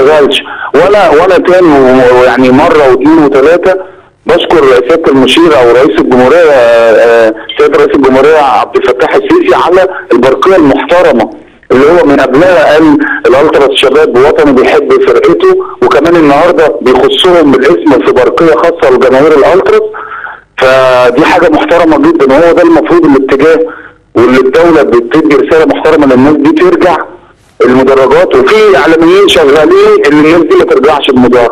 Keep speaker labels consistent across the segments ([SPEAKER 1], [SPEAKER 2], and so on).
[SPEAKER 1] اشتغلش ولا ولا تاني ويعني مرة واثنين وثلاثه بشكر سيادة المشير أو رئيس الجمهورية آه، سيادة رئيس الجمهورية عبد الفتاح السيسي على البرقية المحترمة اللي هو من قبلها قال الألتراس شباب وطني بيحب فرقته وكمان النهارده بيخصهم بالاسم في برقية خاصة لجماهير الألتراس. فدي حاجة محترمة جدا وهو ده المفروض الاتجاه واللي الدولة بتدي رسالة محترمة للناس دي ترجع المدرجات وفي إعلاميين شغالين ان الناس دي ما ترجعش المدرج.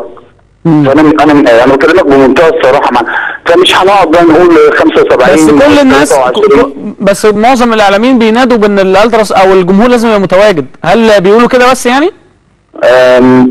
[SPEAKER 1] فأنا أنا أنا بكلمك بمنتهى الصراحة مع فمش هنقعد بقى نقول 75
[SPEAKER 2] بس كل الناس
[SPEAKER 1] 23.
[SPEAKER 2] بس معظم الإعلاميين بينادوا بأن الألتراس أو الجمهور لازم يبقى متواجد. هل بيقولوا كده بس يعني؟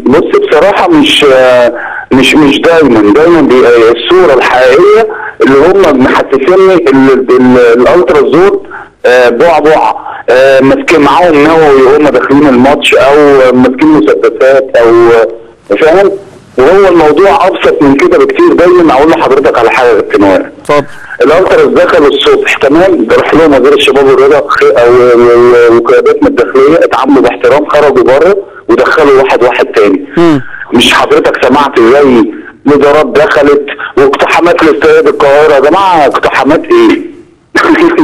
[SPEAKER 1] بص بصراحة مش آه، مش مش دايما. دايما آه، الصورة الحقيقية اللي هم محسسيني ال- ال- الالترا زود آه، بوع بوع. آه، ماسكين معاهم نووي وهم داخلين الماتش أو ماسكين مسدسات أو آه، فاهم؟ وهو الموضوع أبسط من كده بكتير. دايما أقول لحضرتك على حاجة وائل
[SPEAKER 2] اتفضل.
[SPEAKER 1] الألتراس دخلوا الصبح تمام؟ راح لهم وزير الشباب والرياضة أو من الداخلية اتعاملوا باحترام خرجوا بره ودخلوا واحد واحد تاني.
[SPEAKER 2] مم.
[SPEAKER 1] مش حضرتك سمعت زي مدارات دخلت واقتحامات لاستاد القاهرة. يا جماعة اقتحامات إيه؟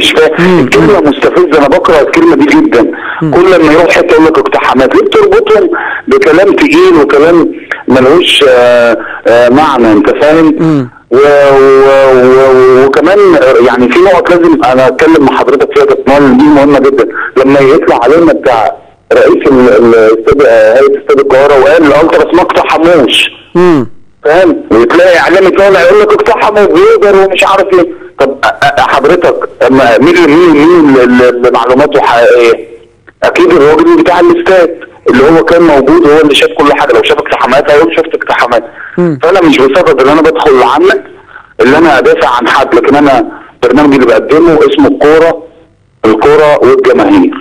[SPEAKER 1] فاهم الكلمة مستفزة أنا بكره الكلمة دي جدا. كل ما يروح حتة يقول لك اقتحامات ليه بتربطهم بكلام تقيل وكلام ملوش آه، آه، معنى أنت فاهم؟ و... و... و... وكمان يعني في نقط لازم أنا أتكلم مع حضرتك فيها كابتن دي مهمة جدا. لما يطلع علينا بتاع رئيس هيئة استاد القاهرة وقال الألتراس ما اقتحموش.
[SPEAKER 2] مم.
[SPEAKER 1] فاهم؟ وتلاقي إعلامي طالع يقول لك اقتحموا بيقدر ومش عارف إيه. طب حضرتك مين مين مين اللي معلوماته حقيقية؟ أكيد الراجل بتاع الاستاد اللي هو كان موجود هو اللي شاف كل حاجة. لو شاف اقتحامات هيقول شفت اقتحامات. فأنا مش بصدد إن أنا بدخل عنك اللي أنا أدافع عن حد لكن أنا برنامجي اللي بقدمه اسمه الكورة. الكرة والجماهير.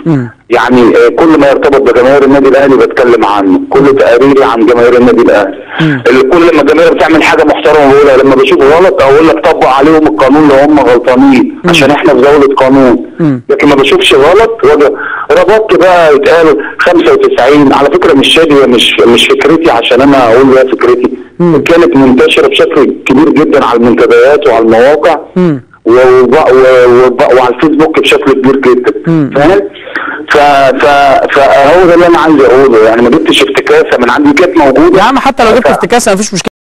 [SPEAKER 1] يعني آه، كل ما يرتبط بجماهير النادي الأهلي بتكلم عنه. كل تقاريري عن جماهير النادي الأهلي. اللي كل ما الجماهير بتعمل حاجة محترمة بقولها لما بشوف غلط أقول لك طبق عليهم القانون لو هم غلطانين عشان إحنا في دولة قانون. لكن ما بشوفش غلط ربطت بقى يتقال 95 على فكرة مش شادي مش مش فكرتي عشان أنا أقول يا فكرتي. كانت منتشرة بشكل كبير جدا على المنتديات وعلى المواقع. و- وب- و- وب- وعلى الفيسبوك بشكل كبير جدا. فاهم؟ ف ف فهو ده اللي أنا عايز أقوله. يعني ما جبتش افتكاسة من عندي كانت موجودة.
[SPEAKER 2] يا عم حتى لو جبت افتكاسة مفيش مشكلة.